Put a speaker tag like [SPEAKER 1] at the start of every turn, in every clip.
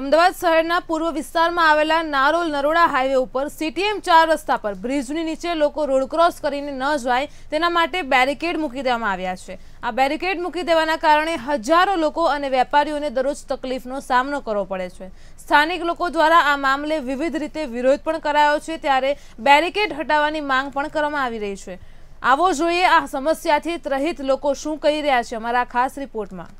[SPEAKER 1] અમદાવાદ શહેરના પૂર્વ વિસ્તારમાં આવેલા નારોલ નરોડા હાઈવે ઉપર સીટીએમ ચાર રસ્તા પર બ્રિજની નીચે લોકો રોડ ક્રોસ કરીને ન જાય તેના માટે બેરિકેડ મૂકી દેવામાં આવ્યા છે. આ બેરિકેડ મૂકી દેવાના કારણે હજારો લોકો અને વેપારીઓને દરરોજ તકલીફનો સામનો કરવો પડે છે. સ્થાનિક લોકો દ્વારા આ મામલે વિવિધ રીતે વિરોધ પણ કરાયો છે ત્યારે બેરિકેડ હટાવવાની માંગ પણ કરવામાં આવી રહી છે. આવો જોઈએ આ સમસ્યાથી ત્રહિત લોકો શું કહી રહ્યા છે અમારા ખાસ રિપોર્ટમાં.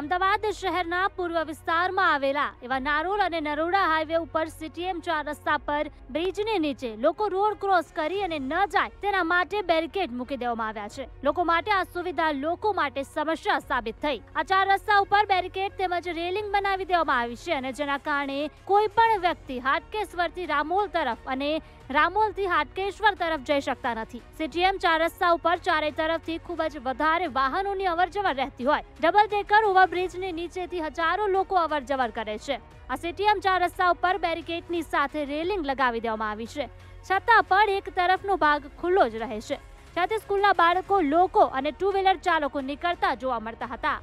[SPEAKER 2] અમદાવાદ શહેરના પૂર્વ વિસ્તારમાં આવેલા એવા નારોલ અને નરોડા હાઈવે ઉપર સીટીએમ ચાર રસ્તા પર બ્રિજની નીચે લોકો રોડ ક્રોસ કરી અને ન જાય તેના માટે બેરિકેડ મૂકી દેવામાં આવ્યા છે. લોકો માટે આ સુવિધા લોકો માટે સમસ્યા સાબિત થઈ. આ ચાર રસ્તા ઉપર બેરિકેડ તેમજ રેલિંગ બનાવી દેવામાં આવી છે અને જેના કારણે કોઈ પણ વ્યક્તિ હાટકેશ્વરથી રામોલ તરફ અને રામોલથી હાટકેશ્વર તરફ જઈ શકતા નથી. સીટીએમ ચાર રસ્તા ઉપર ચારે તરફથી ખૂબ જ વધારે વાહનોની અવરજવર રહેતી હોય. ડબલ ડેકર ઓવરબ્રિજની નીચેથી હજારો લોકો અવરજવર કરે છે. આ સીટીએમ ચાર રસ્તા ઉપર બેરિકેડની સાથે રેલિંગ લગાવી દેવામાં આવી છે. છતાં પણ એક તરફનો ભાગ ખુલ્લો જ રહે છે. જ્યાંથી સ્કૂલના બાળકો, લોકો અને ટુ વ્હીલર ચાલકો નીકળતા જોવા મળતા હતા.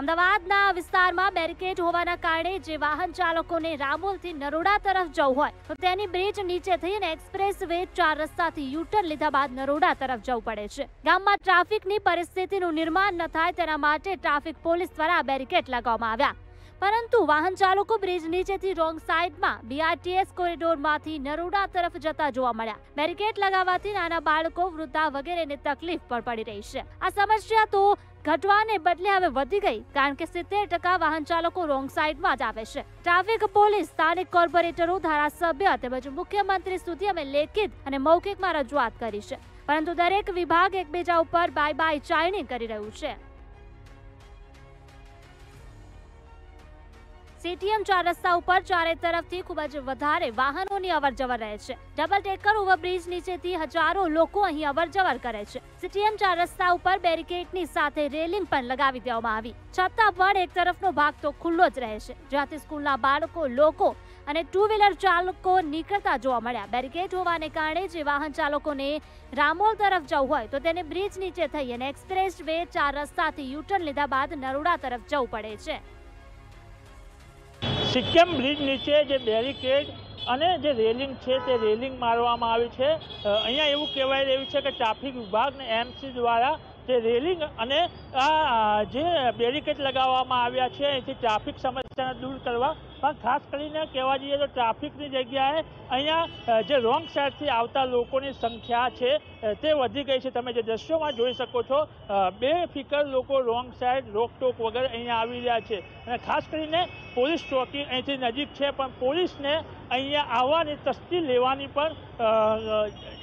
[SPEAKER 2] અમદાવાદના વિસ્તારમાં બેરિકેડ હોવાના કારણે જે વાહન ચાલકોને રામોલથી નરોડા તરફ જવું હોય, તો તેની બ્રિજ નીચે થઈને એક્સપ્રેસ વે ચાર રસ્તાથી યુટર્ન લીધા બાદ નરોડા તરફ જવું પડે છે. ગામમાં ટ્રાફિકની પરિસ્થિતિનું નિર્માણ ન થાય તેના માટે ટ્રાફિક પોલીસ દ્વારા બેરિકેડ લગાવવામાં આવ્યા. પરંતુ વાહન ચાલકો બ્રિજ નીચેથી રોંગ સાઈડમાં બીઆરટીએસ કોરિડોરમાંથી નરોડા તરફ જતા જોવા મળ્યા. બેરિકેડ લગાવવાથી નાના બાળકો, વૃદ્ધા વગેરેને તકલીફ પણ પડી રહી છે. આ સમસ્યા તો ઘટવાને બદલે હવે વધી ગઈ, કારણ કે સિત્તેર ટકા વાહન ચાલકો રોંગ સાઈડમાં જ આવે છે. ટ્રાફિક પોલીસ, સ્થાનિક કોર્પોરેટરો, ધારાસભ્ય તેમજ મુખ્યમંત્રી સુધી અમે લેખિત અને મૌખિકમાં રજૂઆત કરી છે. પરંતુ દરેક વિભાગ એકબીજા ઉપર બાય બાય ચાયણી કરી રહ્યું છે. સીટીએમ ચાર રસ્તા ઉપર ચારે તરફથી ખૂબ જ વધારે વાહનોની અવરજવર રહે છે. ડબલ ડેકર ઓવરબ્રિજ નીચેથી હજારો લોકો અહીં અવરજવર કરે છે. સીટીએમ ચાર રસ્તા ઉપર બેરિકેડની સાથે રેલિંગ પણ લગાવી દેવામાં આવી. છતાં પણ એક તરફનો ભાગ તો ખુલ્લો જ રહે છે. જ્યાંથી સ્કૂલના બાળકો, લોકો અને ટુ વ્હીલર ચાલકો નીકળતા જોવા મળ્યા. બેરિકેડ હોવાને કારણે જે વાહન ચાલકોને રામોલ તરફ જવું હોય તો તેને બ્રિજ નીચે થઈ અને એક્સપ્રેસ વે ચાર રસ્તાથી યુટર્ન લીધા બાદ નરોડા તરફ જવું પડે છે.
[SPEAKER 3] સિક્કમ બ્રિજ નીચે જે બેરિકેડ અને જે રેલિંગ છે તે રેલિંગ મારવામાં આવી છે. અહીંયા એવું કહેવાય રહ્યું છે કે ટ્રાફિક વિભાગ ને એમસી દ્વારા તે રેલિંગ અને આ, જે બેરિકેડ લગાવવામાં આવ્યા છે, એથી ટ્રાફિક સમસ્યાને દૂર કરવા પણ ખાસ કરીને કહેવા જઈએ તો ટ્રાફિકની જગ્યાએ અહીંયા જે રોંગ સાઈડથી આવતા લોકોની સંખ્યા છે તે વધી ગઈ છે. તમે જે દ્રશ્યોમાં જોઈ શકો છો બે ફિકર લોકો રોંગ સાઈડ રોકટોક વગર અહીંયા આવી રહ્યા છે. અને ખાસ કરીને પોલીસ ચોકી અહીંથી નજીક છે, પણ પોલીસને અહીંયા આવવાની તસ્તી લેવાની પણ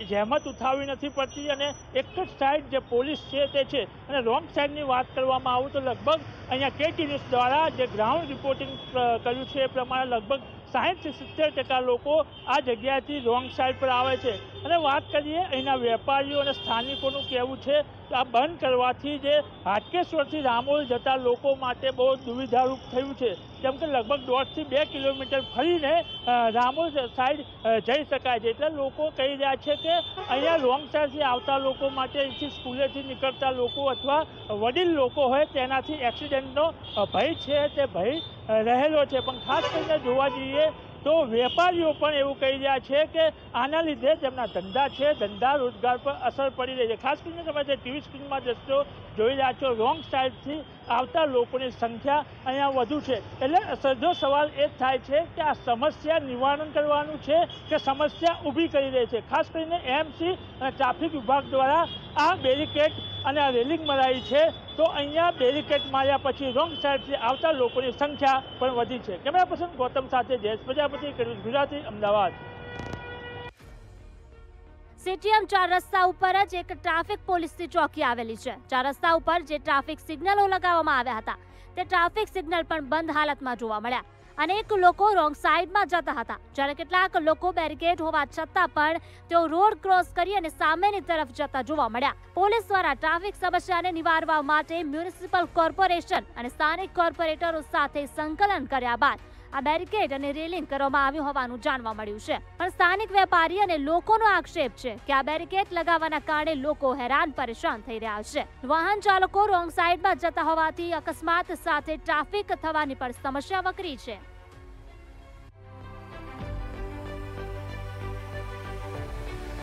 [SPEAKER 3] જહેમત ઉઠાવવી નથી પડતી અને એક જ સાઈડ જે પોલીસ છે તે છે. અને રોંગ સાઈડની વાત કરવામાં આવું તો લગભગ અહીંયા કેટી ન્યૂઝ દ્વારા જે ગ્રાઉન્ડ રિપોર્ટિંગ કર્યું છે એ પ્રમાણે લગભગ સાહીઠથી સિત્તેર ટકા લોકો આ જગ્યાએથી રોંગ સાઈડ પર આવે છે. અને વાત કરીએ અહીંના વેપારીઓ અને સ્થાનિકોનું કહેવું છે કે આ બંધ કરવાથી જે હાટકેશ્વરથી રામોલ જતા લોકો માટે બહુ દુવિધારૂપ થયું છે. કેમ કે લગભગ દોઢથી બે કિલોમીટર ફરીને રામોલ સાઈડ જઈ શકાય છે. એટલે લોકો કહી રહ્યા છે કે અહીંયા લોંગ સાઈડથી આવતા લોકો માટે અહીંથી સ્કૂલેથી નીકળતા લોકો અથવા વડીલ લોકો હોય તેનાથી એક્સિડન્ટનો ભય છે તે ભય રહેલો છે. પણ ખાસ કરીને જોવા જઈએ તો વેપારીઓ પણ એવું કહી રહ્યા છે કે આના લીધે તેમના ધંધા છે, ધંધા રોજગાર પર અસર પડી રહી છે. ખાસ કરીને તમે જે ટીવી સ્ક્રીનમાં દ્રશ્યો જોઈ રહ્યા છો રોંગ સાઈડથી આવતા લોકોની સંખ્યા અહીંયા વધુ છે. એટલે સજો સવાલ એ જ થાય છે કે આ સમસ્યા નિવારણ કરવાનું છે કે સમસ્યા ઊભી કરી રહી છે? ખાસ કરીને એમસી અને ટ્રાફિક વિભાગ દ્વારા આ બેરિકેડ અને આ રેલિંગ મરાઈ છે, તો અહીંયા બેરિકેડ માર્યા પછી રોંગ સાઈડથી આવતા લોકોની સંખ્યા પણ વધી છે. કેમેરા પર્સન ગૌતમ સાથે જયેશ પ્રજાપતિ ખેડૂત ગુજરાતી, અમદાવાદ.
[SPEAKER 2] સીટીએમ ચાર રસ્તા ઉપર જ એક ટ્રાફિક પોલીસની ચોકી આવેલી છે. ચાર રસ્તા ઉપર જે ટ્રાફિક સિગ્નલો લગાવવામાં આવ્યા હતા, તે ટ્રાફિક સિગ્નલ પણ બંધ હાલતમાં જોવા મળ્યા. અનેક લોકો રોંગ સાઈડમાં જતા હતા. જ્યારે કેટલાક લોકો બેરિકેડ હોવા છતાં પણ તેઓ રોડ ક્રોસ કરી અને સામેની તરફ જતા જોવા મળ્યા. પોલીસ દ્વારા ટ્રાફિક સમસ્યાને નિવારવા માટે મ્યુનિસિપલ કોર્પોરેશન અને સ્થાનિક કોર્પોરેટરો સાથે સંકલન કર્યા બાદ આ બેરિકેડ અને રેલિંગ કરવામાં આવ્યું હોવાનું જાણવા મળ્યું છે. પણ સ્થાનિક વેપારી અને લોકોનો આક્ષેપ છે કે આ બેરિકેડ લગાવવાના કારણે લોકો હેરાન પરેશાન થઈ રહ્યા છે. વાહન ચાલકો રોંગ સાઈડમાં જતા હોવાથી અકસ્માત સાથે ટ્રાફિક થવાની પણ સમસ્યા વકરી છે.